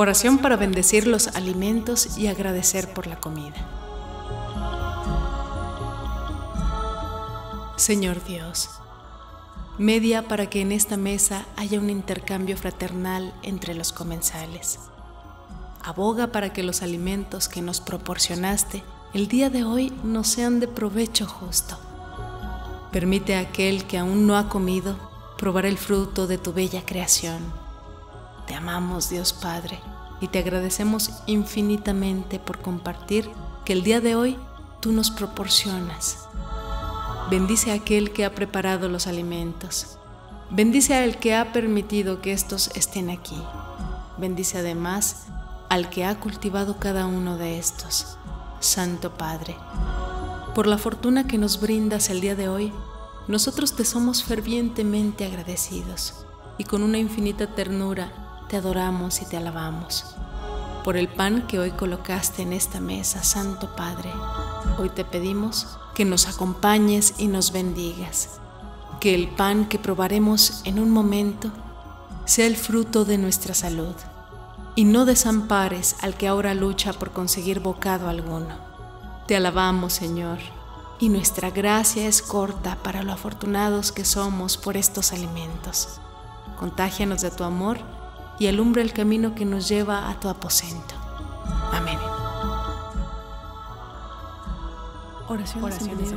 Oración para bendecir los alimentos y agradecer por la comida. Señor Dios, media para que en esta mesa haya un intercambio fraternal entre los comensales. Aboga para que los alimentos que nos proporcionaste el día de hoy nos sean de provecho justo. Permite a aquel que aún no ha comido probar el fruto de tu bella creación te amamos Dios Padre y te agradecemos infinitamente por compartir que el día de hoy tú nos proporcionas. Bendice a aquel que ha preparado los alimentos. Bendice al que ha permitido que estos estén aquí. Bendice además al que ha cultivado cada uno de estos. Santo Padre, por la fortuna que nos brindas el día de hoy, nosotros te somos fervientemente agradecidos y con una infinita ternura te adoramos y te alabamos. Por el pan que hoy colocaste en esta mesa, Santo Padre, hoy te pedimos que nos acompañes y nos bendigas. Que el pan que probaremos en un momento sea el fruto de nuestra salud y no desampares al que ahora lucha por conseguir bocado alguno. Te alabamos, Señor, y nuestra gracia es corta para lo afortunados que somos por estos alimentos. Contágianos de tu amor y alumbra el camino que nos lleva a tu aposento. Amén. Oraciones,